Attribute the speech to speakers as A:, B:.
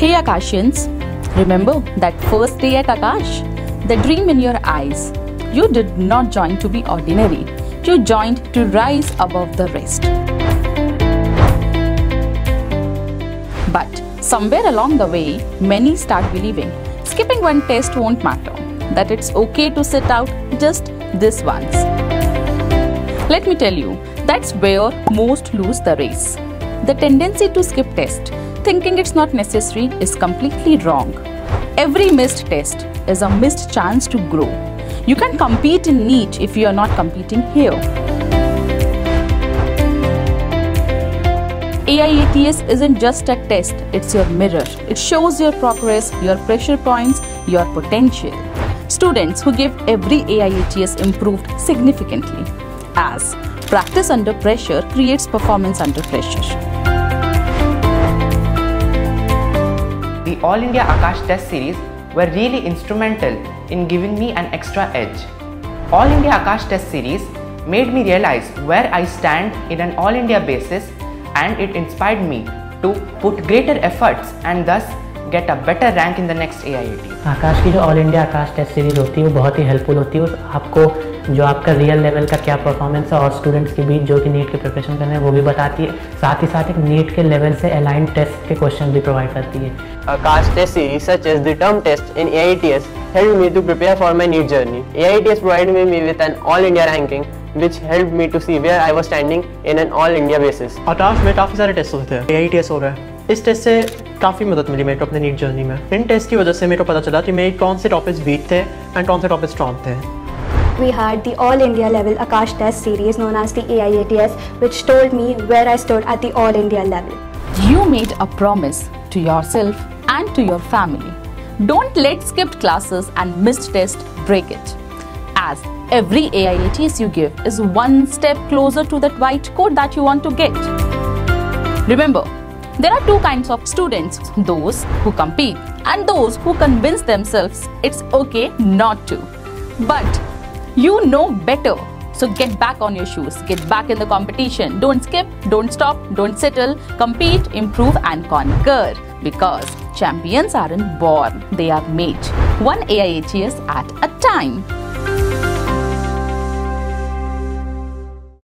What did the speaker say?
A: Hey Aakashians, remember that first day at Aakash? The dream in your eyes. You did not join to be ordinary, you joined to rise above the rest. But somewhere along the way, many start believing skipping one test won't matter, that it's okay to sit out just this once. Let me tell you, that's where most lose the race. The tendency to skip test, thinking it's not necessary, is completely wrong. Every missed test is a missed chance to grow. You can compete in NEET if you are not competing here. AIATS isn't just a test, it's your mirror. It shows your progress, your pressure points, your potential. Students who give every AIATS improved significantly as practice under pressure creates performance under pressure.
B: All India Aakash Test Series were really instrumental in giving me an extra edge. All India Aakash Test Series made me realize where I stand in an all India basis and it inspired me to put greater efforts and thus get a better rank in the next A I
C: Aakash की जो all India Aakash test series होती है वो बहुत ही helpful होती है आपको जो आपका रियल लेवल का क्या परफॉर्मेंस है और स्टूडेंट्स के बीच जो कि नीट के प्रिपरेशन कर हैं वो भी बताती है। साथ ही साथ एक नीट के लेवल से अलाइन टेस्ट के क्वेश्चन भी प्रोवाइड करती है।
D: Aakash test series such as the term test in AITS help me to prepare for my NEET journey AITS provide me me with an all India ranking which help me to see where I was standing in an all India basis
E: Aakash में काफ़ी सारे test होते हैं। AITS हो रहा है। इस test से काफ़ी मदद मिली मेरे को अपने नीट जर्नी में इन टेस्ट की वजह से मेरे को पता चला कि मेरे कौन से टॉपिक्स वीक थे एंड कौन से टॉपिक्स स्ट्रॉन्ग थे
F: we had the All India level Akash test series known as the AIATS, which told me where I stood at the All India level.
A: You made a promise to yourself and to your family. Don't let skipped classes and missed tests break it. As every AIATS you give is one step closer to that white coat that you want to get. Remember, there are two kinds of students those who compete and those who convince themselves it's okay not to. But you know better. So get back on your shoes, get back in the competition. Don't skip, don't stop, don't settle. Compete, improve, and conquer. Because champions aren't born, they are made. One AIATS at a time.